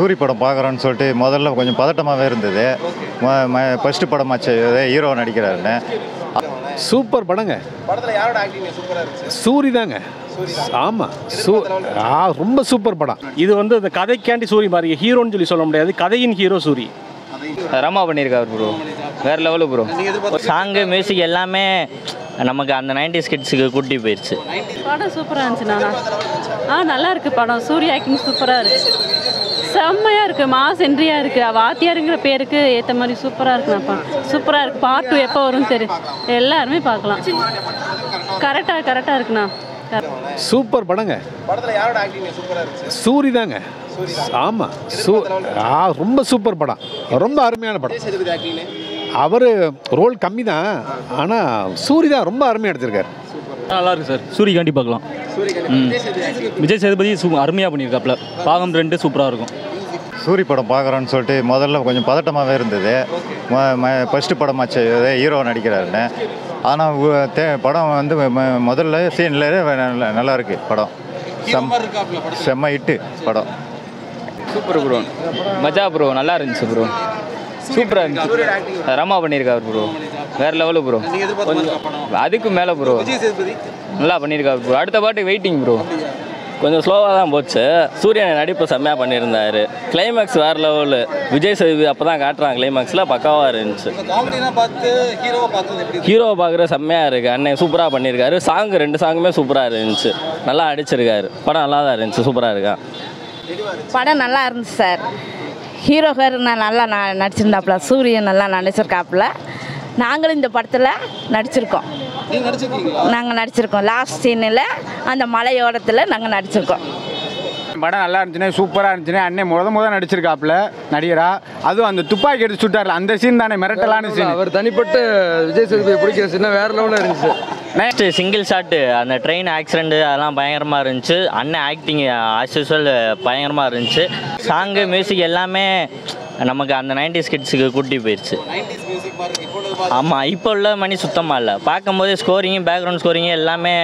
சூரி படம் பார்க்குறோன்னு சொல்லிட்டு முதல்ல கொஞ்சம் பதட்டமாகவே இருந்தது. ஃபஸ்ட்டு படமாச்சு ஹீரோ நடிக்கிறாருன்னு. சூப்பர் படங்க. படத்தில் யாரோட ஆக்டிங் சூப்பராக இருந்துச்சு? சூரி தாங்க. ஆமாம் சூ ஆ ரொம்ப சூப்பர் படம். இது வந்து இந்த கதைக்காண்டி சூரி மாதிரி ஹீரோன்னு சொல்லி சொல்ல முடியாது. கதையின் ஹீரோ சூரி. ரமா பண்ணியிருக்காரு ப்ரோ வேற லெவலு ப்ரோ சாங்கு மியூசிக் எல்லாமே நமக்கு அந்த நைன்டி கிட்ஸுக்கு கூட்டி போயிடுச்சு படம் சூப்பராக இருந்துச்சுண்ணா ஆ நல்லா இருக்கு படம். சூர்யா ஆக்டிங் சூப்பராக இருக்கு செம்மையாக இருக்கு. மாஸ் என்ட்ரியாக இருக்கு. வாத்தியாருங்கிற பேருக்கு ஏற்ற மாதிரி சூப்பராக இருக்குண்ணா படம் சூப்பராக இருக்கு. பார்ட் டூ எப்போ வரும்னு தெரியும் எல்லாருமே பார்க்கலாம் கரெக்டாக கரெக்டாக இருக்குண்ணா. சூப்பர் படங்க. சூரி தாங்க. ஆமாம் சூ ஆ ரொம்ப சூப்பர் படம். ரொம்ப அருமையான படம். அவர் ரோல் கம்மி தான் ஆனால் சூரி தான் ரொம்ப அருமையாக எடுத்திருக்காரு. நல்லா இருக்கு சார். சூரியகாண்டி பார்க்கலாம் விஜய் சேதுபதி சூ அருமையாக பண்ணியிருக்காப்ல பாகம் ரெண்டு சூப்பராக இருக்கும். சூரி படம் பார்க்குறோன்னு சொல்லிட்டு முதல்ல கொஞ்சம் பதட்டமாகவே இருந்தது. ஃபஸ்ட்டு படமாச்சு ஹீரோ நடிக்கிறாருன்னு. ஆனால் தே படம் வந்து ம- முதல்ல சீனில் நல்லா இருக்கு படம். செம் செம்ம ஹிட்டு படம். சூப்பர் ப்ரோ மஜா ப்ரோ நல்லா இருந்துச்சு ப்ரோ சூப்பராக இருந்துச்சு. ரமா பண்ணியிருக்காரு ப்ரோ வேற லெவலு ப்ரோ எதிர்பார்த்து அதுக்கு மேலே ப்ரோ விஜய் சேதுபதி. நல்லா பண்ணியிருக்காரு ப்ரோ அடுத்த பாட்டு வெயிட்டிங் ப்ரோ கொஞ்சம் ஸ்லோவாக தான் போச்சு. சூரியன் நடிப்பு செம்மையாக பண்ணியிருந்தாரு. கிளைமேக்ஸ் வேறு லெவலு விஜய் சேதுபதி அப்போ தான் காட்டுறாங்க கிளைமேக்ஸில் பக்காவாக இருந்துச்சு. ஹீரோவை பார்க்குற செம்மையாக இருக்குது அண்ணன் சூப்பராக பண்ணியிருக்காரு. சாங் ரெண்டு சாங்குமே சூப்பராக இருந்துச்சு. நல்லா அடிச்சிருக்காரு. படம் நல்லா தான் இருந்துச்சு. சூப்பராக இருக்கா? படம் நல்லா இருந்துச்சு சார். ஹீரோ பேர் நான் நல்லா நான் நடிச்சிருந்தாப்புல. சூரியன் நல்லா நடிச்சிருக்காப்புல. நாங்களும் இந்த படத்தில் நடிச்சிருக்கோம். நீங்கள் நடிச்சிருக்கோம். லாஸ்ட் சீனில் அந்த மலையோரத்தில் நாங்கள் நடிச்சிருக்கோம். படம் நல்லா இருந்துச்சுனே சூப்பராக இருந்துச்சுனே அண்ணே முத முத நடிச்சிருக்காப்புல நடிகரா. அதுவும் அந்த துப்பாக்கி எடுத்து சுட்டார்ல அந்த சீன் தானே மிரட்டலான சீன் அவர் தனிப்பட்ட விஜய் சேதுபதி பிடிக்கிற சீனா வேற லெவலில் இருந்துச்சு. நெக்ஸ்ட் சிங்கிள் ஷாட்டு அந்த ட்ரெயின் ஆக்சிடென்ட் அதெல்லாம் பயங்கரமாக இருந்துச்சு. அண்ணன் ஆக்டிங் ஆஸ் யூஸ்வல் பயங்கரமாக இருந்துச்சு. சாங்கு மியூசிக் எல்லாமே நமக்கு அந்த நைன்டி கிட்ஸுக்கு கூட்டி போயிடுச்சு ஆமாம் இப்போ உள்ள மணி சுத்தமாக இல்லை. பார்க்கும்போது ஸ்கோரிங்கு பேக்ரவுண்ட் ஸ்கோரிங்கு எல்லாமே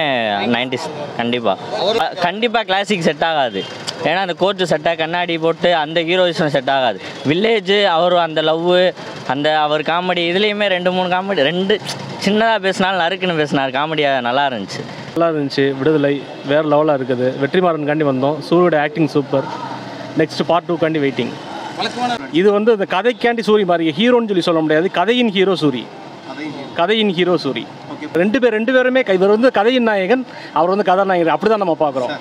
நைன்டிஸ் கண்டிப்பாக கண்டிப்பாக கிளாசிக் செட் ஆகாது. ஏன்னா அந்த கோர்ட்டு செட்டாக கண்ணாடி போட்டு அந்த ஹீரோயிசம் செட் ஆகாது. வில்லேஜ் அவர் அந்த லவ் அந்த அவர் காமெடி இதுலேயுமே ரெண்டு மூணு காமெடி ரெண்டு சின்னதாக பேசினாலும் நறுக்குன்னு பேசினார். காமெடியாக நல்லா இருந்துச்சு. நல்லா இருந்துச்சு விடுதலை வேறு லெவலாக இருக்குது. வெற்றிமாறன் காண்டி வந்தோம். சூரியோட acting super next part two காண்டி வெயிட்டிங் வழக்கமான இது வந்து இந்த கதைக்காண்டி சூரி மாதிரி ஹீரோன்னு சொல்லி சொல்ல முடியாது. கதையின் ஹீரோ சூரி. கதையின் ஹீரோ சூரி. ரெண்டு பேர் ரெண்டு பேருமே இவர் வந்து கதையின் நாயகன் அவர் வந்து கதாநாயகன் அப்படி தான் நம்ம பார்க்குறோம்.